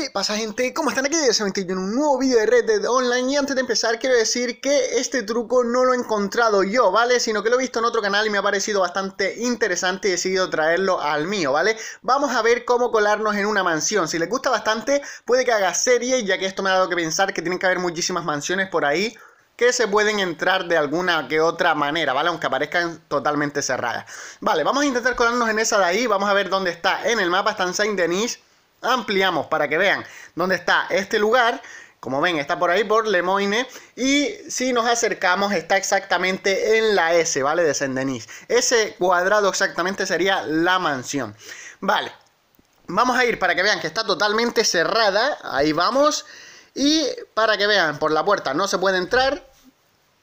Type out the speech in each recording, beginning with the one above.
¿Qué pasa gente? ¿Cómo están? Aquí de en un nuevo vídeo de Red Dead Online y antes de empezar quiero decir que este truco no lo he encontrado yo, ¿vale? Sino que lo he visto en otro canal y me ha parecido bastante interesante y he decidido traerlo al mío, ¿vale? Vamos a ver cómo colarnos en una mansión, si les gusta bastante puede que haga serie ya que esto me ha dado que pensar que tienen que haber muchísimas mansiones por ahí que se pueden entrar de alguna que otra manera, ¿vale? Aunque aparezcan totalmente cerradas. Vale, vamos a intentar colarnos en esa de ahí, vamos a ver dónde está en el mapa, está en Saint-Denis ampliamos para que vean dónde está este lugar. Como ven, está por ahí por Lemoine. Y si nos acercamos, está exactamente en la S, ¿vale? De Saint-Denis. Ese cuadrado exactamente sería la mansión. Vale. Vamos a ir para que vean que está totalmente cerrada. Ahí vamos. Y para que vean, por la puerta no se puede entrar.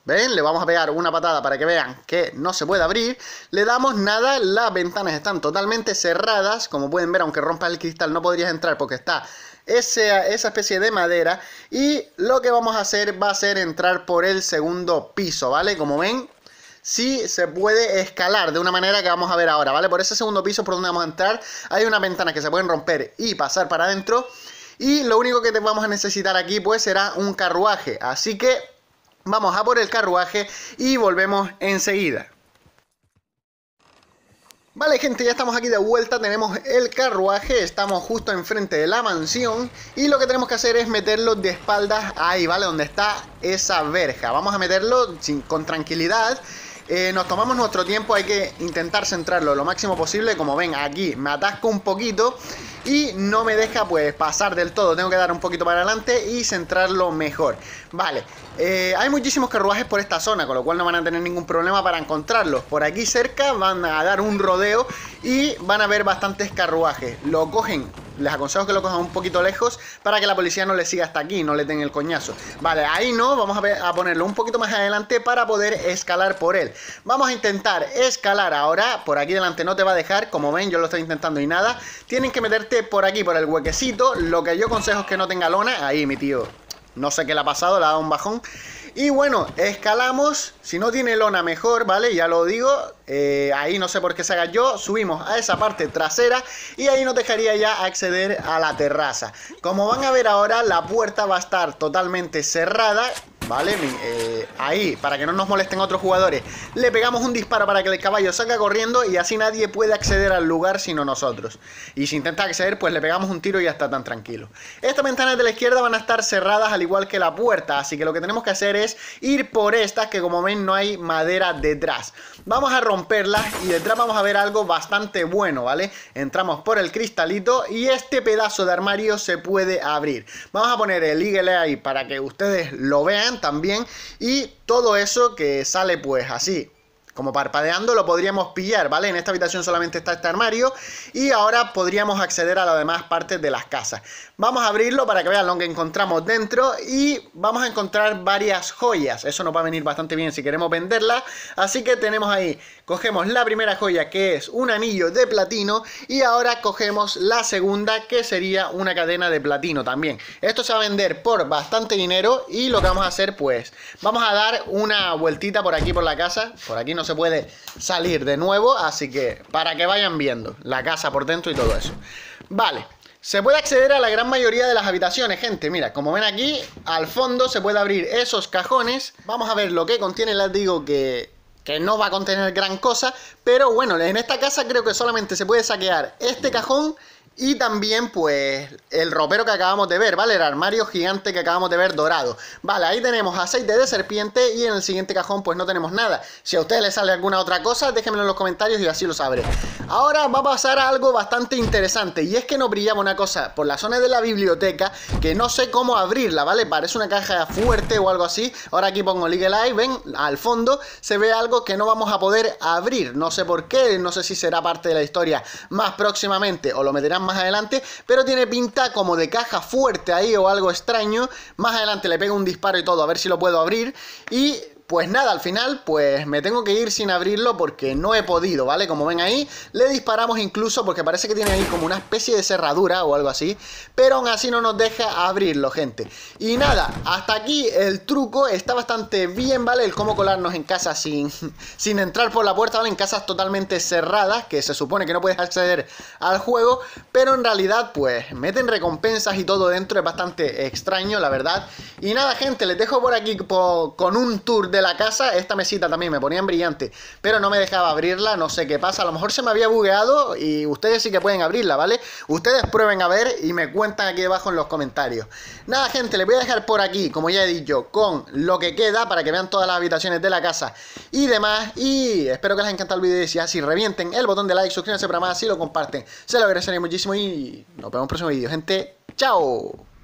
¿Ven? Le vamos a pegar una patada para que vean que no se puede abrir. Le damos nada, las ventanas están totalmente cerradas. Como pueden ver, aunque rompa el cristal no podrías entrar porque está esa, esa especie de madera. Y lo que vamos a hacer va a ser entrar por el segundo piso, ¿vale? Como ven, sí se puede escalar de una manera que vamos a ver ahora, ¿vale? Por ese segundo piso por donde vamos a entrar hay una ventana que se pueden romper y pasar para adentro. Y lo único que vamos a necesitar aquí pues será un carruaje. Así que Vamos a por el carruaje y volvemos enseguida. Vale gente, ya estamos aquí de vuelta, tenemos el carruaje, estamos justo enfrente de la mansión y lo que tenemos que hacer es meterlo de espaldas ahí, ¿vale? Donde está esa verja. Vamos a meterlo con tranquilidad eh, nos tomamos nuestro tiempo, hay que intentar centrarlo lo máximo posible. Como ven, aquí me atasco un poquito y no me deja pues pasar del todo. Tengo que dar un poquito para adelante y centrarlo mejor. Vale, eh, hay muchísimos carruajes por esta zona, con lo cual no van a tener ningún problema para encontrarlos. Por aquí cerca van a dar un rodeo y van a ver bastantes carruajes. Lo cogen les aconsejo que lo cojan un poquito lejos para que la policía no le siga hasta aquí, no le den el coñazo. Vale, ahí no, vamos a, ponerlo un poquito más adelante para poder escalar por él. Vamos a intentar escalar ahora, por aquí delante no te va a dejar, como ven yo lo estoy intentando y nada. Tienen que meterte por aquí, por el huequecito, lo que yo aconsejo es que no tenga lona. Ahí mi tío, no sé qué le ha pasado, le ha dado un bajón. Y bueno, escalamos, si no tiene lona mejor, ¿vale? Ya lo digo, eh, ahí no sé por qué se haga yo, subimos a esa parte trasera y ahí nos dejaría ya acceder a la terraza. Como van a ver ahora, la puerta va a estar totalmente cerrada ¿Vale? Eh, ahí, para que no nos molesten otros jugadores, le pegamos un disparo para que el caballo salga corriendo y así nadie puede acceder al lugar sino nosotros. Y si intenta acceder, pues le pegamos un tiro y ya está tan tranquilo. Estas ventanas de la izquierda van a estar cerradas al igual que la puerta, así que lo que tenemos que hacer es ir por estas que como ven no hay madera detrás. Vamos a romperlas y detrás vamos a ver algo bastante bueno, ¿vale? Entramos por el cristalito y este pedazo de armario se puede abrir. Vamos a poner el Eagle ahí para que ustedes lo vean también y todo eso que sale pues así como parpadeando lo podríamos pillar, ¿vale? En esta habitación solamente está este armario y ahora podríamos acceder a las demás partes de las casas. Vamos a abrirlo para que vean lo que encontramos dentro y vamos a encontrar varias joyas. Eso nos va a venir bastante bien si queremos venderla. Así que tenemos ahí, cogemos la primera joya que es un anillo de platino y ahora cogemos la segunda que sería una cadena de platino también. Esto se va a vender por bastante dinero y lo que vamos a hacer pues, vamos a dar una vueltita por aquí por la casa. Por aquí no se puede salir de nuevo, así que para que vayan viendo la casa por dentro y todo eso. Vale, se puede acceder a la gran mayoría de las habitaciones, gente. Mira, como ven aquí, al fondo se puede abrir esos cajones. Vamos a ver lo que contiene, les digo que, que no va a contener gran cosa. Pero bueno, en esta casa creo que solamente se puede saquear este cajón y también, pues, el ropero que acabamos de ver, ¿vale? El armario gigante que acabamos de ver dorado. Vale, ahí tenemos aceite de serpiente y en el siguiente cajón, pues, no tenemos nada. Si a ustedes les sale alguna otra cosa, déjenmelo en los comentarios y así lo sabré. Ahora va a pasar algo bastante interesante y es que nos brillaba una cosa por la zona de la biblioteca que no sé cómo abrirla, ¿vale? Parece una caja fuerte o algo así. Ahora aquí pongo Legal Eye, ven, al fondo se ve algo que no vamos a poder abrir. No sé por qué, no sé si será parte de la historia más próximamente o lo meterán más adelante, pero tiene pinta como de caja fuerte ahí o algo extraño. Más adelante le pego un disparo y todo, a ver si lo puedo abrir. Y pues nada, al final pues me tengo que ir sin abrirlo porque no he podido, ¿vale? Como ven ahí, le disparamos incluso porque parece que tiene ahí como una especie de cerradura o algo así, pero aún así no nos deja abrirlo, gente. Y nada, hasta aquí el truco está bastante bien, ¿vale? El cómo colarnos en casa sin, sin entrar por la puerta, ¿vale? En casas totalmente cerradas, que se supone que no puedes acceder al juego, pero en realidad pues meten recompensas y todo dentro, es bastante extraño, la verdad. Y nada, gente, les dejo por aquí con un tour de la casa. Esta mesita también me ponía en brillante, pero no me dejaba abrirla, no sé qué pasa. A lo mejor se me había bugueado y ustedes sí que pueden abrirla, ¿vale? Ustedes prueben a ver y me cuentan aquí abajo en los comentarios. Nada, gente, les voy a dejar por aquí, como ya he dicho, con lo que queda para que vean todas las habitaciones de la casa y demás. Y espero que les haya encantado el vídeo y si así, revienten el botón de like, suscríbanse para más, si lo comparten. Se lo agradecería muchísimo y nos vemos en el próximo vídeo, gente. ¡Chao!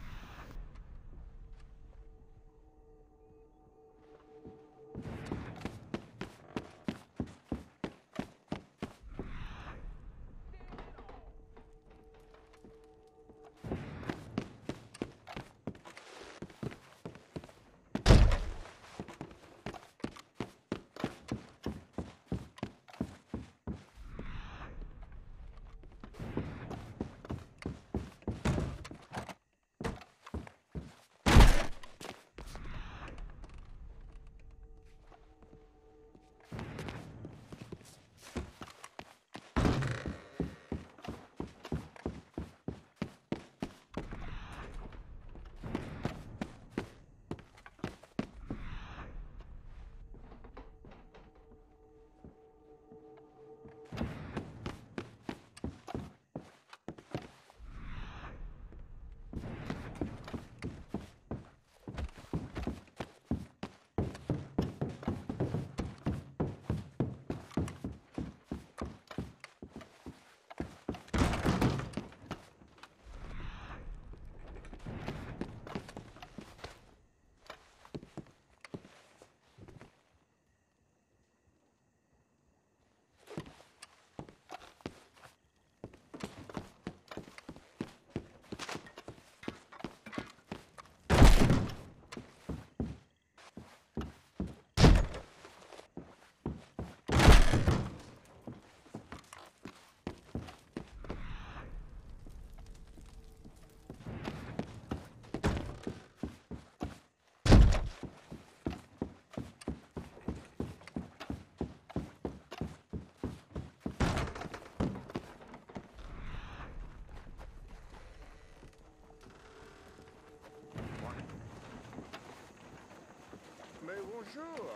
Bonjour.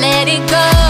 Let it go.